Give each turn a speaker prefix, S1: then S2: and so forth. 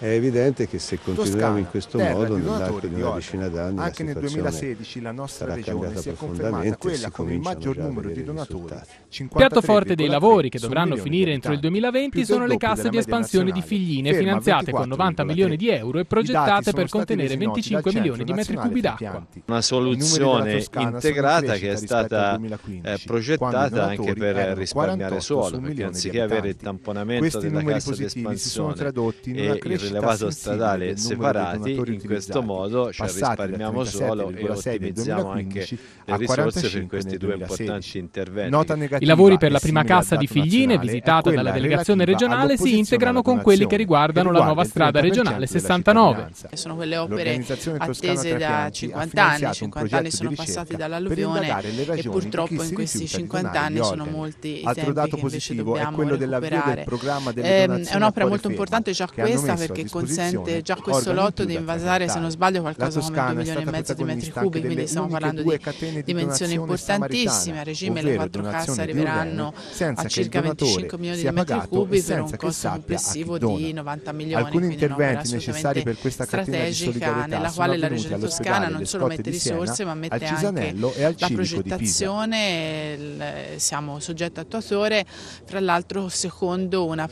S1: È evidente che se continuiamo
S2: Toscana,
S1: in questo modo nell'arco di
S2: di
S1: una decina d'anni
S2: Anche nel
S1: situazione
S2: 2016 la nostra
S1: sarà
S2: regione
S1: cambiata
S2: si è confermata
S1: profondamente e
S2: quella
S1: si
S2: con il maggior numero di donatori.
S3: Piatto forte dei
S2: 53,3
S3: lavori che dovranno finire entro il
S2: abitanti,
S3: 2020
S2: più del
S3: sono le casse di espansione di. Figline, finanziate con 90 milioni di euro e progettate per contenere 25 milioni di metri cubi d'acqua.
S4: Una soluzione integrata che è stata eh, progettata anche per risparmiare suolo, perché anziché avere il tamponamento della cassa di espansione e il rilevato stradale separati, in questo modo ci risparmiamo suolo e ottimizziamo anche le risorse per questi due importanti interventi.
S3: I lavori per la prima cassa di Figline, visitata dalla delegazione regionale, si integrano con quelli che riguardano la nuova strada regionale 69.
S5: Sono quelle opere attese da 50 anni, 50 anni sono passati dall'alluvione e purtroppo in questi 50 anni sono molti i
S2: Altro dato
S5: tempi che invece
S2: positivo è
S5: dobbiamo recuperare.
S2: delle
S5: Ehm, È un'opera molto importante già questa perché
S2: disposizione
S5: consente già questo lotto di invasare, se non sbaglio, qualcosa come 2
S2: Toscana è
S5: milioni e mezzo di metri cubi, quindi stiamo parlando di dimensioni importantissime. A regime le quattro casse arriveranno a
S2: che
S5: circa
S2: donatore
S5: 25 milioni di metri cubi per un
S2: che
S5: costo complessivo di 90 milioni.
S2: Alcuni interventi necessari per questa catena di
S5: strategica
S2: solidarietà
S5: nella quale la Regione Toscana non solo mette risorse ma mette anche la progettazione, siamo soggetto attuatore, fra l'altro secondo una